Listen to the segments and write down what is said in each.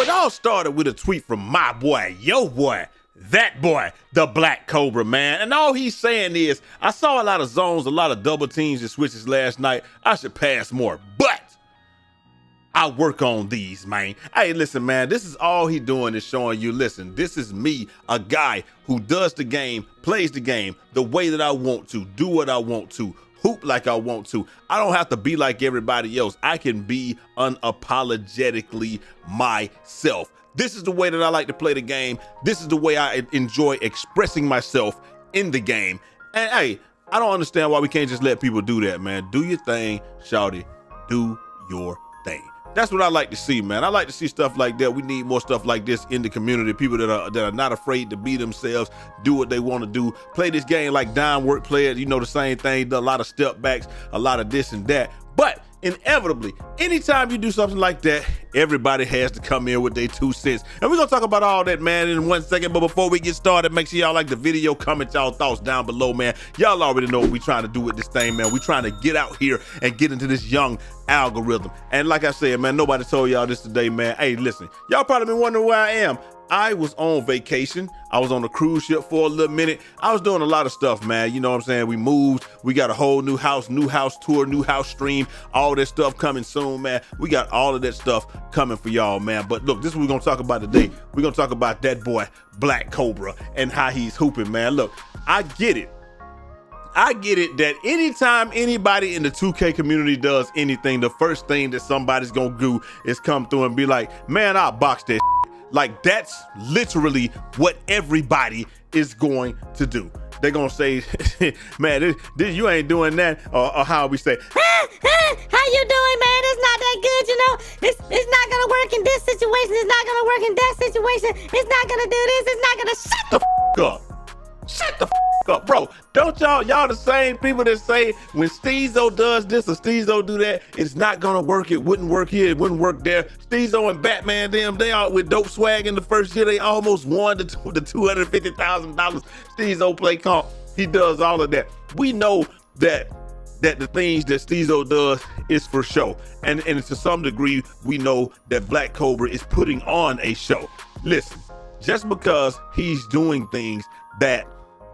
It all started with a tweet from my boy, yo boy, that boy, the Black Cobra, man. And all he's saying is, I saw a lot of zones, a lot of double teams and switches last night. I should pass more. But I work on these, man. Hey, listen, man, this is all he doing is showing you, listen, this is me, a guy who does the game, plays the game the way that I want to, do what I want to, hoop like I want to. I don't have to be like everybody else. I can be unapologetically myself. This is the way that I like to play the game. This is the way I enjoy expressing myself in the game. And hey, I don't understand why we can't just let people do that, man. Do your thing, shouty. Do your thing. That's what I like to see, man. I like to see stuff like that. We need more stuff like this in the community. People that are that are not afraid to be themselves, do what they want to do, play this game like dime work players. You know the same thing. A lot of step backs, a lot of this and that. But inevitably, anytime you do something like that, everybody has to come in with their two cents. And we're gonna talk about all that, man, in one second. But before we get started, make sure y'all like the video, comment y'all thoughts down below, man. Y'all already know what we trying to do with this thing, man. We trying to get out here and get into this young algorithm. And like I said, man, nobody told y'all this today, man. Hey, listen, y'all probably been wondering where I am. I was on vacation. I was on a cruise ship for a little minute. I was doing a lot of stuff, man. You know what I'm saying? We moved. We got a whole new house, new house tour, new house stream, all that stuff coming soon, man. We got all of that stuff coming for y'all, man. But look, this is what we're going to talk about today. We're going to talk about that boy, Black Cobra, and how he's hooping, man. Look, I get it. I get it that anytime anybody in the 2K community does anything, the first thing that somebody's gonna do is come through and be like, man, I'll box that like that's literally what everybody is going to do. They're gonna say, "Man, this, this, you ain't doing that," or, or how we say, "How you doing, man? It's not that good, you know. It's it's not gonna work in this situation. It's not gonna work in that situation. It's not gonna do this. It's not gonna shut the f- up." Shut the f- up, bro. Don't y'all, y'all the same people that say when Steezo does this or Steezo do that, it's not gonna work. It wouldn't work here. It wouldn't work there. Steezo and Batman, them, they are with dope swag in the first year. They almost won the, the $250,000 Steezo play comp. He does all of that. We know that that the things that Steezo does is for show. And, and to some degree, we know that Black Cobra is putting on a show. Listen, just because he's doing things that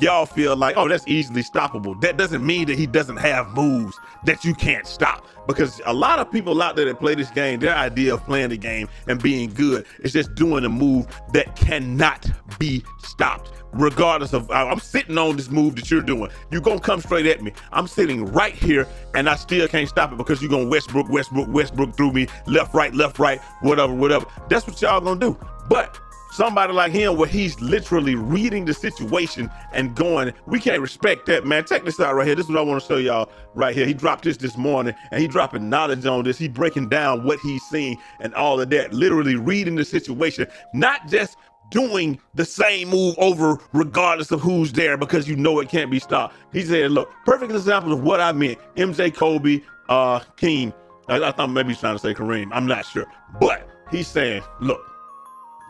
y'all feel like, oh, that's easily stoppable. That doesn't mean that he doesn't have moves that you can't stop. Because a lot of people out there that play this game, their idea of playing the game and being good is just doing a move that cannot be stopped. Regardless of, I'm sitting on this move that you're doing. You're going to come straight at me. I'm sitting right here and I still can't stop it because you're going Westbrook, Westbrook, Westbrook through me, left, right, left, right, whatever, whatever. That's what y'all going to do. But somebody like him where he's literally reading the situation and going, we can't respect that, man. Check this out right here. This is what I want to show y'all right here. He dropped this this morning and he dropping knowledge on this. He breaking down what he's seen and all of that, literally reading the situation, not just doing the same move over regardless of who's there because you know it can't be stopped. He said, look, perfect example of what I meant. MJ Kobe, uh, King. I, I thought maybe he's trying to say Kareem. I'm not sure. But he's saying, look,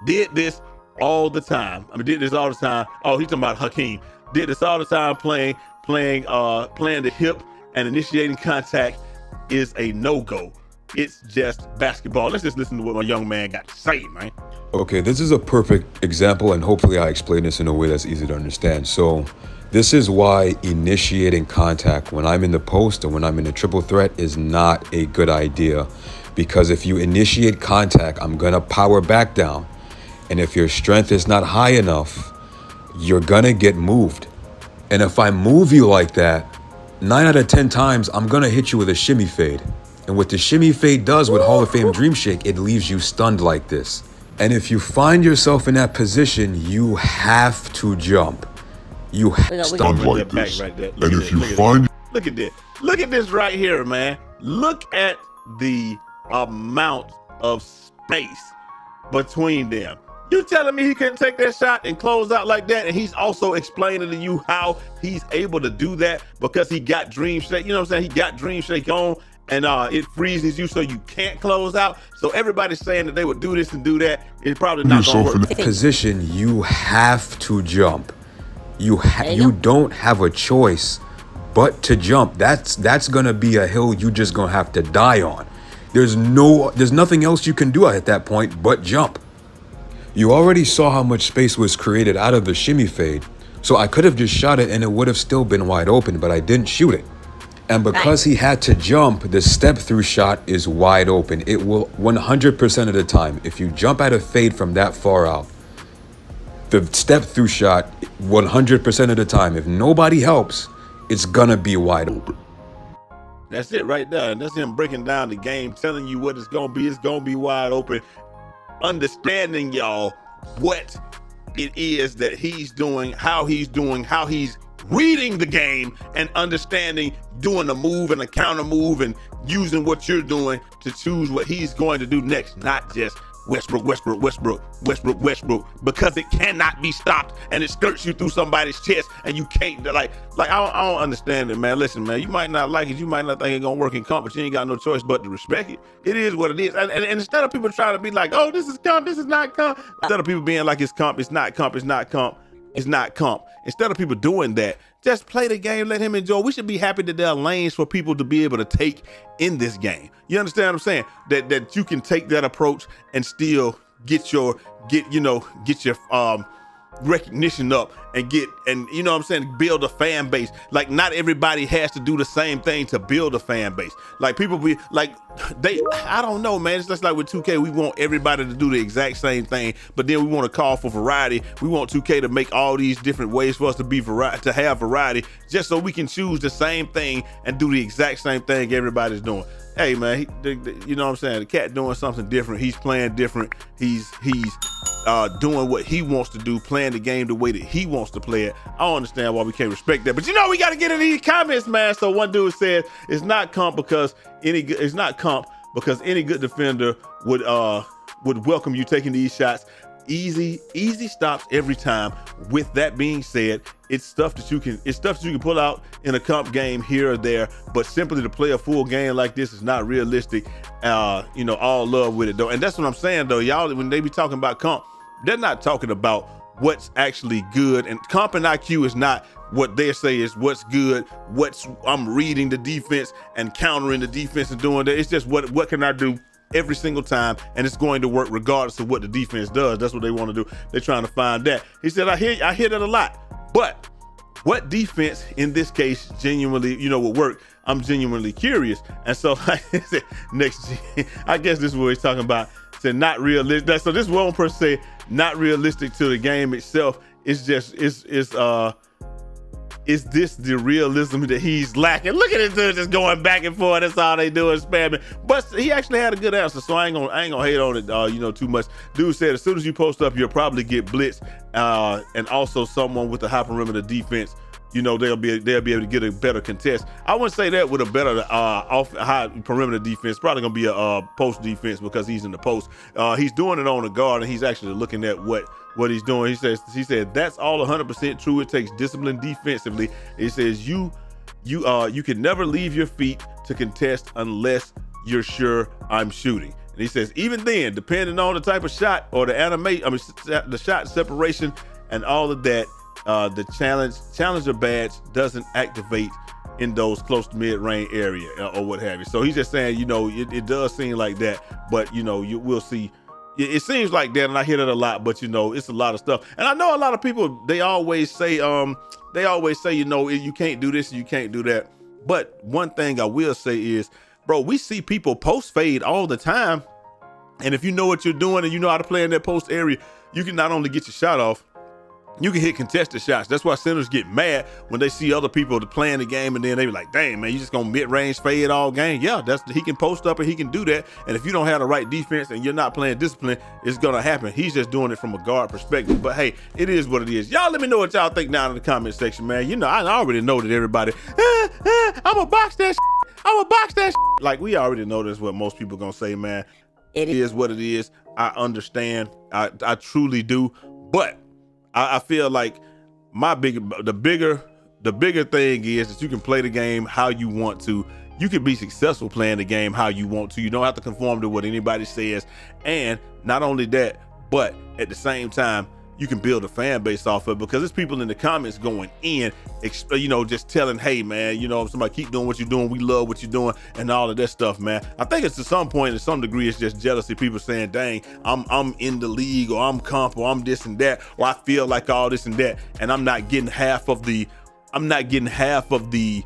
did this all the time. I mean, did this all the time. Oh, he's talking about Hakeem. Did this all the time playing, playing, uh, playing the hip and initiating contact is a no-go. It's just basketball. Let's just listen to what my young man got to say, man. Okay, this is a perfect example, and hopefully I explain this in a way that's easy to understand. So, this is why initiating contact when I'm in the post or when I'm in a triple threat is not a good idea. Because if you initiate contact, I'm gonna power back down and if your strength is not high enough, you're gonna get moved. And if I move you like that, nine out of 10 times, I'm gonna hit you with a shimmy fade. And what the shimmy fade does with Hall of Fame Dream Shake, it leaves you stunned like this. And if you find yourself in that position, you have to jump. You have to stunned like this. Right and if this. you look find look at this. Look at this right here, man. Look at the amount of space between them. You telling me he couldn't take that shot and close out like that? And he's also explaining to you how he's able to do that because he got Dream Shake. You know what I'm saying? He got Dream Shake on and uh, it freezes you so you can't close out. So everybody's saying that they would do this and do that. It's probably not going to work. Position, you have to jump. You ha you don't have a choice but to jump. That's that's gonna be a hill you just gonna have to die on. There's no there's nothing else you can do at that point but jump. You already saw how much space was created out of the shimmy fade, so I could have just shot it and it would have still been wide open, but I didn't shoot it. And because he had to jump, the step through shot is wide open. It will 100% of the time, if you jump at a fade from that far out, the step through shot 100% of the time, if nobody helps, it's gonna be wide open. That's it right there. And that's him breaking down the game, telling you what it's gonna be. It's gonna be wide open. Understanding y'all what it is that he's doing, how he's doing, how he's reading the game and understanding doing a move and a counter move and using what you're doing to choose what he's going to do next, not just Westbrook, Westbrook, Westbrook, Westbrook, Westbrook, because it cannot be stopped and it skirts you through somebody's chest and you can't like like I don't, I don't understand it, man. Listen, man, you might not like it, you might not think it's gonna work in comp, but you ain't got no choice but to respect it. It is what it is, and, and, and instead of people trying to be like, oh, this is comp, this is not comp, instead of people being like it's comp, it's not comp, it's not comp, it's not comp. Instead of people doing that, just play the game, let him enjoy. We should be happy that there are lanes for people to be able to take in this game. You understand what I'm saying? That that you can take that approach and still get your get you know get your um recognition up and get and you know what I'm saying build a fan base like not everybody has to do the same thing to build a fan base like people be like they I don't know man it's just like with 2K we want everybody to do the exact same thing but then we want to call for variety we want 2K to make all these different ways for us to be variety to have variety just so we can choose the same thing and do the exact same thing everybody's doing hey man, he, the, the, you know what I'm saying? The cat doing something different. He's playing different. He's he's uh, doing what he wants to do, playing the game the way that he wants to play it. I don't understand why we can't respect that. But you know, we got to get in these comments, man. So one dude said it's not comp because any it's not comp because any good defender would uh would welcome you taking these shots easy, easy stops every time. With that being said, it's stuff that you can it's stuff that you can pull out in a comp game here or there, but simply to play a full game like this is not realistic. Uh, you know, all love with it though. And that's what I'm saying though. Y'all when they be talking about comp, they're not talking about what's actually good. And comp and IQ is not what they say is what's good, what's I'm reading the defense and countering the defense and doing that. It's just what what can I do every single time, and it's going to work regardless of what the defense does. That's what they want to do. They're trying to find that. He said, I hear I hear that a lot. But what defense in this case genuinely, you know, would work? I'm genuinely curious. And so like next I guess this is what he's talking about. Said not realistic. So this one person say not realistic to the game itself. It's just it's it's uh is this the realism that he's lacking? Look at this dude just going back and forth. That's all they do is spamming. But he actually had a good answer, so I ain't gonna I ain't gonna hate on it, uh, you know, too much. Dude said as soon as you post up, you'll probably get blitz, uh, and also someone with a high perimeter defense. You know they'll be they'll be able to get a better contest. I wouldn't say that with a better uh, off high perimeter defense. Probably gonna be a uh, post defense because he's in the post. Uh, he's doing it on the guard, and he's actually looking at what what he's doing. He says he said that's all 100% true. It takes discipline defensively. He says you you uh you can never leave your feet to contest unless you're sure I'm shooting. And he says even then, depending on the type of shot or the animate, I mean the shot separation and all of that, uh, the challenge challenger badge doesn't activate in those close to mid-range area uh, or what have you. So he's just saying, you know, it, it does seem like that, but you know, you will see. It seems like that and i hear that a lot but you know it's a lot of stuff. And i know a lot of people they always say um they always say you know you can't do this you can't do that. But one thing i will say is bro we see people post fade all the time. And if you know what you're doing and you know how to play in that post area you can not only get your shot off you can hit contested shots. That's why centers get mad when they see other people playing the game and then they be like, "Damn, man, you just gonna mid-range fade all game." Yeah, that's he can post up and he can do that. And if you don't have the right defense and you're not playing discipline, it's gonna happen. He's just doing it from a guard perspective. But hey, it is what it is. Y'all let me know what y'all think down in the comment section, man. You know, I already know that everybody, ah, ah, I'm a box that. I'm a box that. Like we already know that's what most people gonna say, man. It is what it is. I understand. I I truly do. But I, I feel like my big the bigger the bigger thing is that you can play the game how you want to. You can be successful playing the game how you want to. You don't have to conform to what anybody says. And not only that, but at the same time, you can build a fan base off of because there's people in the comments going in, uh, you know, just telling, hey man, you know, somebody keep doing what you're doing. We love what you're doing and all of that stuff, man. I think it's to some point, to some degree, it's just jealousy. People saying, dang, I'm I'm in the league or I'm comp or I'm this and that, or I feel like all this and that, and I'm not getting half of the, I'm not getting half of the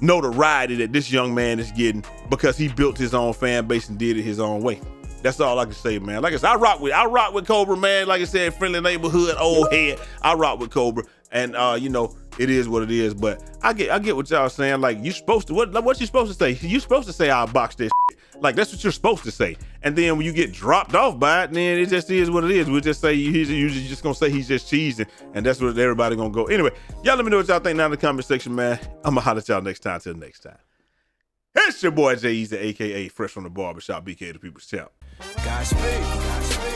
notoriety that this young man is getting because he built his own fan base and did it his own way. That's all I can say, man. Like I said, I rock with I rock with Cobra, man. Like I said, friendly neighborhood, old head. I rock with Cobra, and uh, you know, it is what it is. But I get I get what y'all saying. Like you supposed to what what you supposed to say? You supposed to say I'll box this. Shit. Like that's what you're supposed to say. And then when you get dropped off by it, then it just is what it is. We'll just say he's usually just gonna say he's just cheesing, and that's what everybody gonna go. Anyway, y'all let me know what y'all think down in the comment section, man. I'ma holler at y'all next time. Till next time. It's your boy Jai Eazy, aka Fresh from the Barbershop, BK the People's Champ. Godspeed. Godspeed.